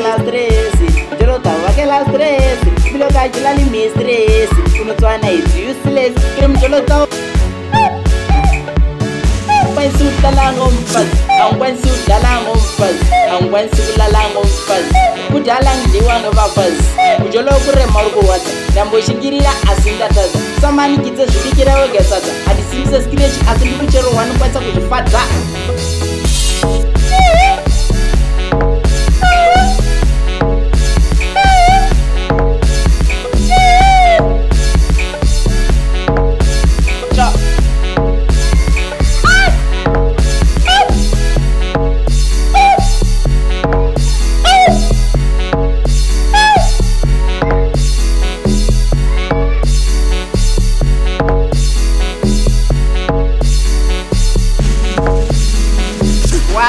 vakela 13 jorota vakela 13 vilokacilali mistres unotswana hiziusiles kirimjolota akwanisi kudlalanga omfazi akwanisi kudlalanga omfazi akwanisi kulalanga omfazi kudala ngidliwa novafazi kujolo kurema uri kurwadza ndambochingirira asindataza samanigidze zvidikira wegesaza hadisimise skrech asindikucherowanokwanisa kuzvifadza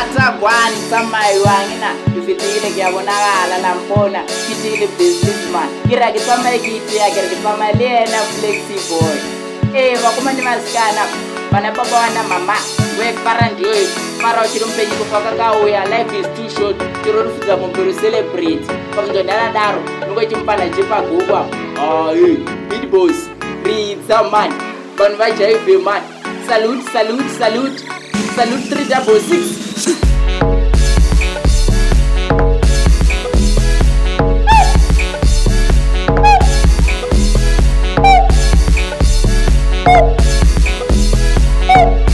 atagwani samai wange na ifitile kuyabonakala nampona kitile businessman kira kisamai kiti yake rikisamai liyena flexiboy e vakumani vasikana vana baba vana mama weparandiwei mara uchiri mupenyu kufakakauya life is too short tirorifudza mumbiri celebrate pamundonaradaro nokwechimupana chepagugwa ai bidbos ridza mani vanhu vajaivhe mani salute salute salute salute 366. Thank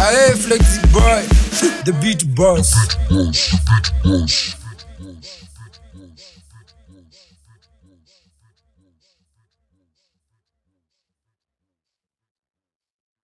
Allez, Flexi Boy, the beat boss. The beat boss.